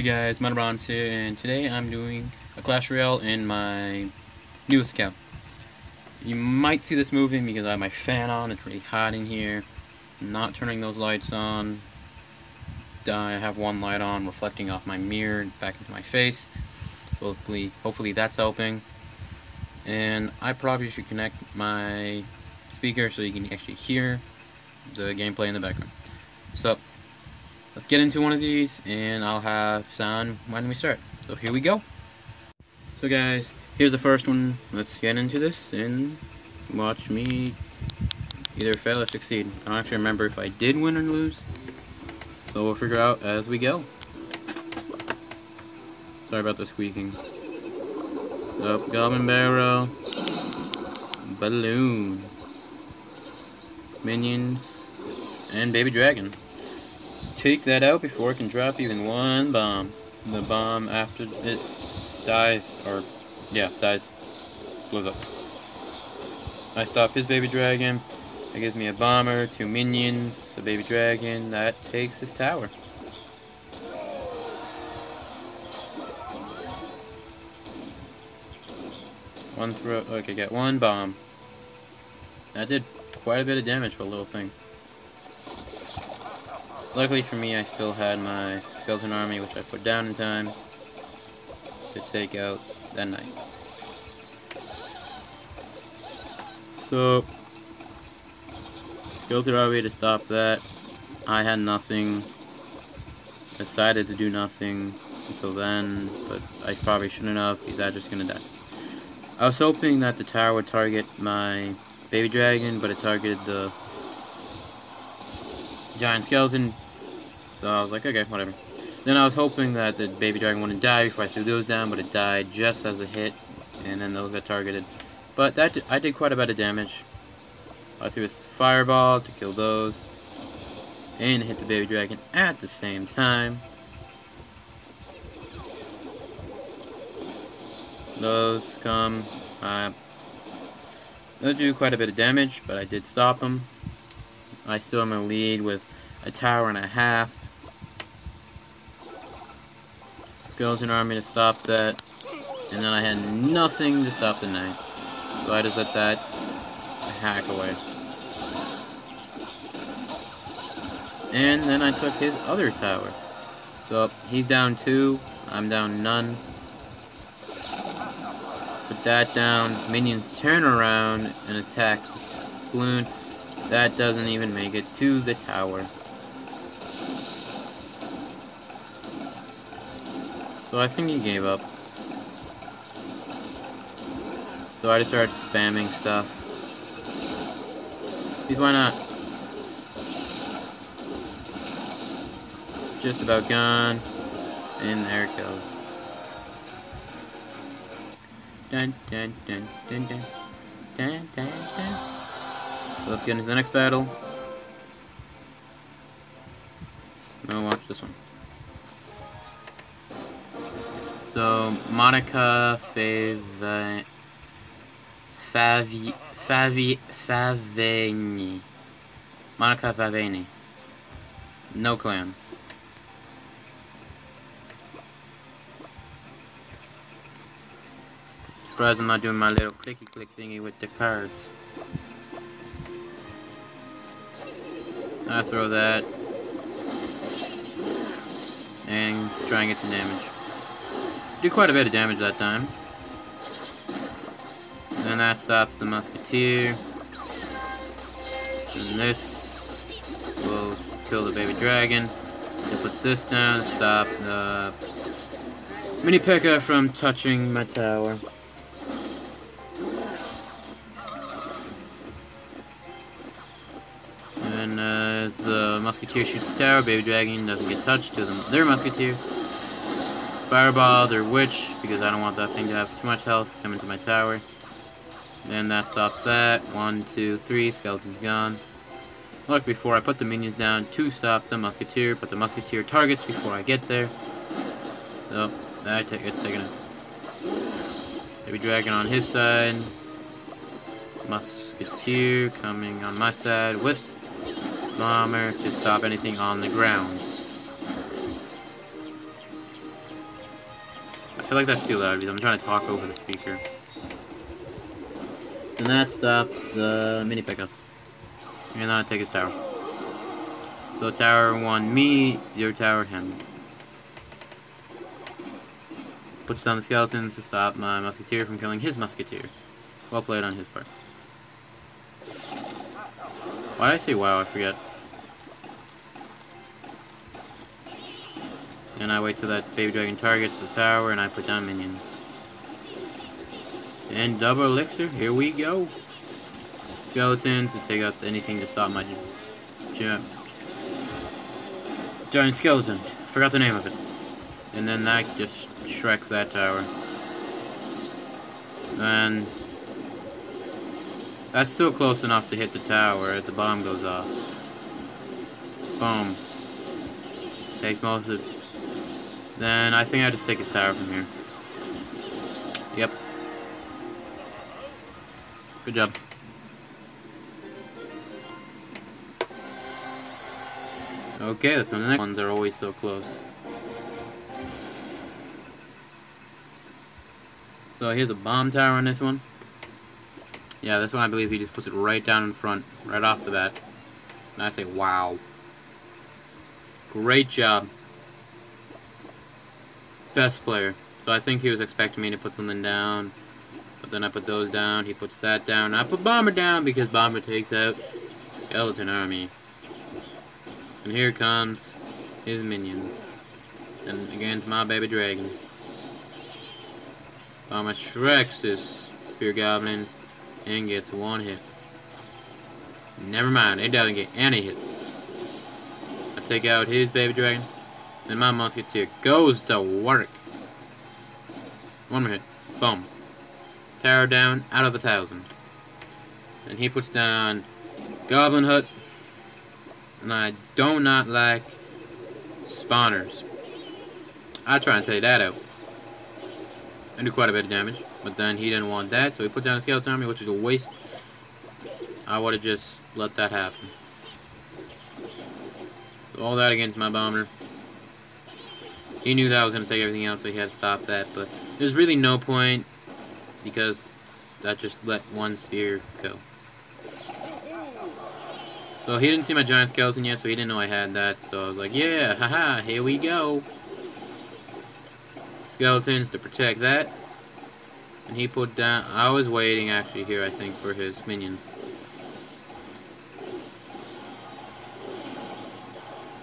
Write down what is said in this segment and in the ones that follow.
Hey guys, MaDaBronze here, and today I'm doing a Clash Royale in my newest account. You might see this moving because I have my fan on, it's really hot in here. I'm not turning those lights on. I have one light on reflecting off my mirror back into my face. So hopefully, hopefully that's helping. And I probably should connect my speaker so you can actually hear the gameplay in the background. So, let's get into one of these and I'll have sound when we start. So here we go. So guys, here's the first one. Let's get into this and watch me either fail or succeed. I don't actually remember if I did win or lose. So we'll figure out as we go. Sorry about the squeaking. Up, Goblin Barrel. Balloon. Minions. And Baby Dragon take that out before it can drop even one bomb. The bomb after it dies, or yeah, dies, blows up. I stop his baby dragon. That gives me a bomber, two minions, a baby dragon. That takes his tower. One throw. Okay, got one bomb. That did quite a bit of damage for a little thing. Luckily for me, I still had my skeleton army, which I put down in time to take out that knight. So, skeleton army to stop that. I had nothing. Decided to do nothing until then, but I probably shouldn't have. He's just gonna die. I was hoping that the tower would target my baby dragon, but it targeted the giant skeleton. So I was like, okay, whatever. Then I was hoping that the baby dragon wouldn't die before I threw those down, but it died just as it hit, and then those got targeted. But that I did quite a bit of damage. I threw a fireball to kill those, and hit the baby dragon at the same time. Those come. Uh, those do quite a bit of damage, but I did stop them. I still am in lead with a tower and a half. Skeleton army to stop that. And then I had nothing to stop the knight. So I just let that hack away. And then I took his other tower. So he's down two, I'm down none. Put that down. Minions turn around and attack Balloon. That doesn't even make it to the tower. So I think he gave up. So I just started spamming stuff. Why not? Just about gone. And there it goes. Dun dun dun dun dun. Dun dun dun. Let's get into the next battle. Now watch this one. So Monica Fav Favi Favi Faveni. Monica Faveni. No clan. Surprised I'm not doing my little clicky click thingy with the cards. I throw that and try and get some damage. Do quite a bit of damage that time. And then that stops the musketeer. And this will kill the baby dragon. Put this down, stop the mini P.E.K.K.A from touching my tower. As the Musketeer shoots the tower, Baby Dragon doesn't get touched to them. Their Musketeer. Fireball, their Witch, because I don't want that thing to have too much health, come into my tower. Then that stops that. One, two, three, skeleton's gone. Look, before I put the minions down to stop the Musketeer, but the Musketeer targets before I get there. Oh, so, that take, it's taken it. Baby Dragon on his side. Musketeer coming on my side with bomber to stop anything on the ground. I feel like that's too loud because I'm trying to talk over the speaker. And that stops the mini P.E.K.K.A. And then I take his tower. So tower one me, zero tower him. Puts down the skeletons to stop my musketeer from killing his musketeer. Well played on his part. Why did I say wow? I forget. And I wait till that baby dragon targets the tower and I put down minions. And double elixir, here we go. Skeletons to take out anything to stop my giant, giant skeleton. Forgot the name of it. And then that just shreks that tower. And that's still close enough to hit the tower if the bomb goes off. Boom. Takes most of. Then I think I just take his tower from here. Yep. Good job. Okay, let's the next ones are always so close. So here's a bomb tower on this one. Yeah, this one I believe he just puts it right down in front, right off the bat. And I say, wow. Great job. Best player. So I think he was expecting me to put something down. But then I put those down, he puts that down. I put Bomber down because Bomber takes out Skeleton Army. And here comes his minions. And against my baby dragon. Bomber shreks his spear goblins and gets one hit. Never mind, it doesn't get any hit. I take out his baby dragon, then my musketeer goes to work. One more hit. Boom. Tower down, out of a thousand. And he puts down Goblin Hut. And I do not like spawners. I try and take that out. I do quite a bit of damage. But then he didn't want that, so he put down a skeleton army, which is a waste. I would have just let that happen. All that against my bomber. He knew that I was going to take everything out, so he had to stop that. But there's really no point, because that just let one spear go. So he didn't see my giant skeleton yet, so he didn't know I had that. So I was like, yeah, haha, here we go. Skeletons to protect that. And he put down... I was waiting, actually, here, I think, for his minions.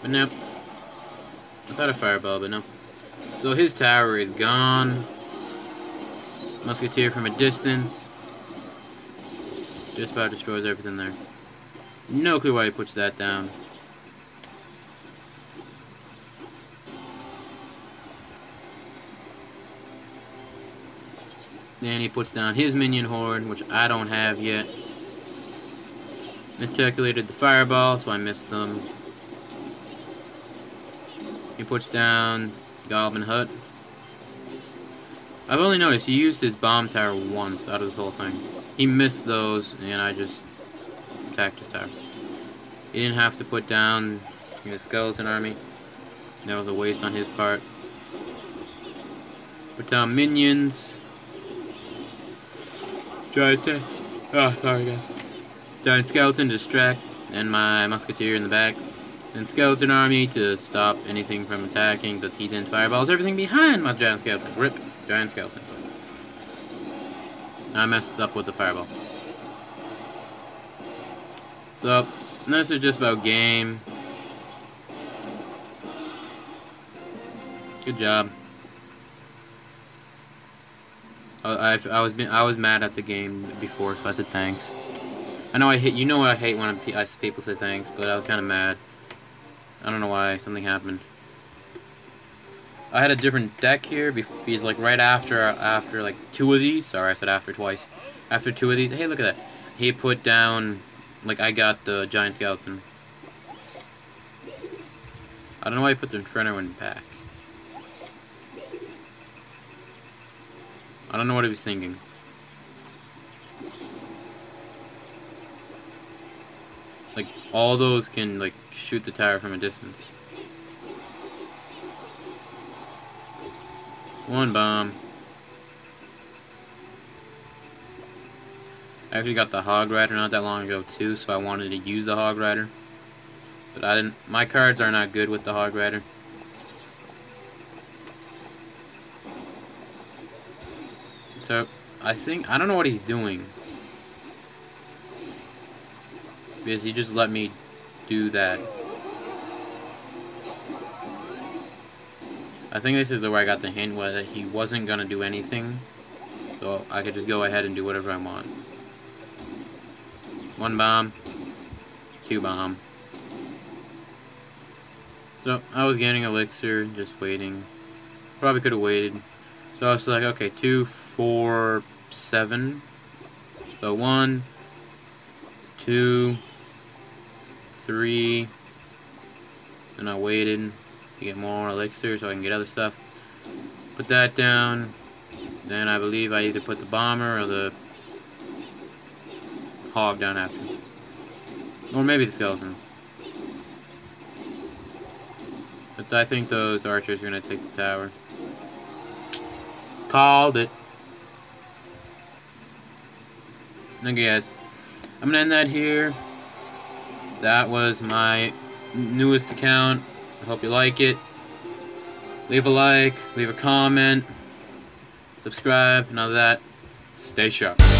But nope. I thought a fireball, but no. So his tower is gone. Musketeer from a distance. Just about destroys everything there. No clue why he puts that down. Then he puts down his minion horde, which I don't have yet. Miscalculated the fireball, so I missed them. He puts down Goblin Hut. I've only noticed he used his bomb tower once out of this whole thing. He missed those, and I just attacked his tower. He didn't have to put down the skeleton army. That was a waste on his part. Put down uh, minions. Giant test. Oh, sorry guys. Giant skeleton distract, and my musketeer in the back. And skeleton army to stop anything from attacking, but he then fireballs everything behind my giant skeleton. Rip, giant skeleton. I messed up with the fireball. So, this is just about game. Good job. I, I, was I was mad at the game before, so I said thanks. I know I hate you know what I hate when I, people say thanks, but I was kind of mad. I don't know why something happened. I had a different deck here because like right after after like two of these. Sorry, I said after twice. After two of these, hey, look at that. He put down like I got the giant skeleton. I don't know why he put the Inferno in back. I don't know what he was thinking. Like, all those can, like, shoot the tower from a distance. One bomb. I actually got the Hog Rider not that long ago too, so I wanted to use the Hog Rider. But I didn't. My cards are not good with the Hog Rider. So I think I don't know what he's doing because he just let me do that. I think this is the way I got the hint that he wasn't gonna do anything, so I could just go ahead and do whatever I want. One bomb, two bomb. So I was getting elixir, just waiting. Probably could have waited. So I was like, okay, two, four, seven. So one, two, three. And I waited to get more elixir so I can get other stuff. Put that down. Then I believe I either put the bomber or the hog down after. Or maybe the skeletons. But I think those archers are going to take the tower. Called it. Okay guys, I'm going to end that here. That was my newest account. I hope you like it. Leave a like, leave a comment, subscribe, and all that. Stay sharp.